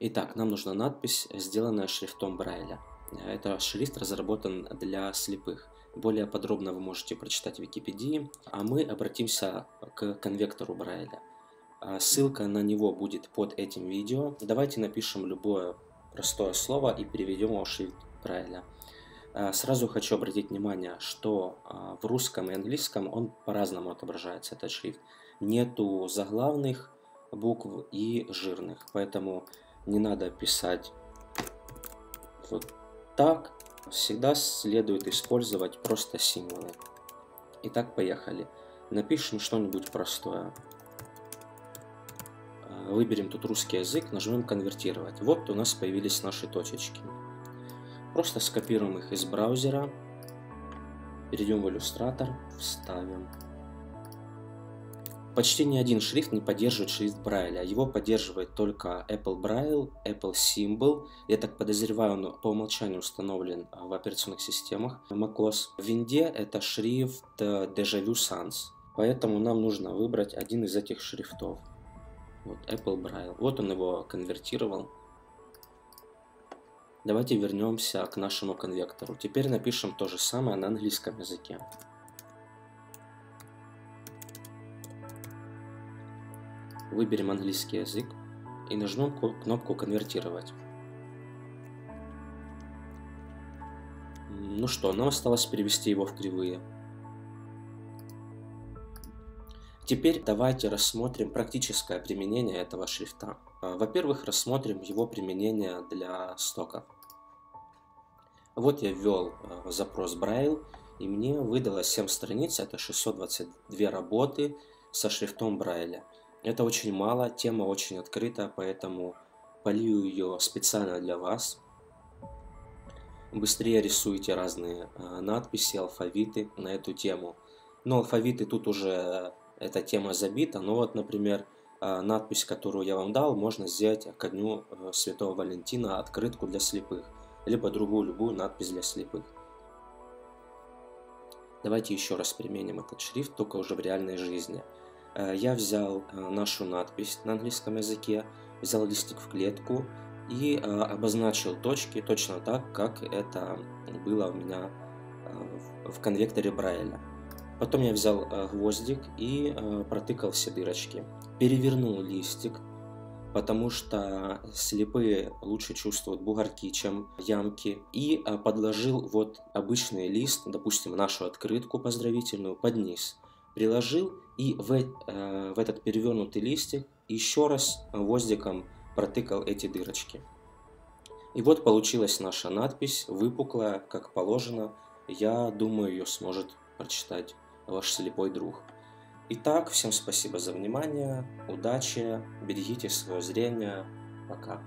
Итак, нам нужна надпись, сделанная шрифтом Брайля. Это шрифт разработан для слепых. Более подробно вы можете прочитать в Википедии, а мы обратимся к конвектору Брайля. А, ссылка на него будет под этим видео. Давайте напишем любое простое слово и переведем его в шрифт Брайля. А, сразу хочу обратить внимание, что а, в русском и английском он по-разному отображается, этот шрифт. Нету заглавных букв и жирных, поэтому не надо писать вот так, всегда следует использовать просто символы. Итак, поехали. Напишем что-нибудь простое. Э, выберем тут русский язык, нажмем конвертировать. Вот у нас появились наши точечки. Просто скопируем их из браузера, перейдем в иллюстратор, вставим Почти ни один шрифт не поддерживает шрифт Брайля. Его поддерживает только Apple Braille, Apple Symbol. Я так подозреваю, он по умолчанию установлен в операционных системах macOS. В винде это шрифт Deja Vu Sans. Поэтому нам нужно выбрать один из этих шрифтов. Вот Apple Braille. Вот он его конвертировал. Давайте вернемся к нашему конвектору. Теперь напишем то же самое на английском языке. Выберем английский язык и нажмем кнопку «Конвертировать». Ну что, нам осталось перевести его в кривые. Теперь давайте рассмотрим практическое применение этого шрифта. А, во-первых, рассмотрим его применение для стоков. Вот я ввел а, запрос Braille, и мне выдалось 7 страниц, это 622 работы со шрифтом Брайля. Это очень мало, тема очень открыта, поэтому полью ее специально для вас. Быстрее рисуйте разные э, надписи, алфавиты на эту тему. Но алфавиты тут уже эта тема забита. Но вот, например, э, надпись, которую я вам дал, можно сделать ко дню э, Святого Валентина открытку для слепых. Либо другую любую надпись для слепых. Давайте еще раз применим этот шрифт, только уже в реальной жизни. Э, я взял э, нашу надпись на английском языке, взял листик в клетку и э, обозначил точки точно так, как это было у меня в конвекторе Брайля. Потом я взял гвоздик и протыкал все дырочки. Перевернул листик, потому что слепые лучше чувствуют бугорки, чем ямки. И подложил вот обычный лист, допустим, нашу открытку поздравительную, под низ приложил и в, э, в этот перевернутый листик еще раз гвоздиком протыкал эти дырочки. И вот получилась наша надпись, выпуклая, как положено. Я думаю, ее сможет прочитать ваш слепой друг. Итак, всем спасибо за внимание, удачи, берегите свое зрение, пока.